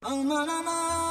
Oh, no no no.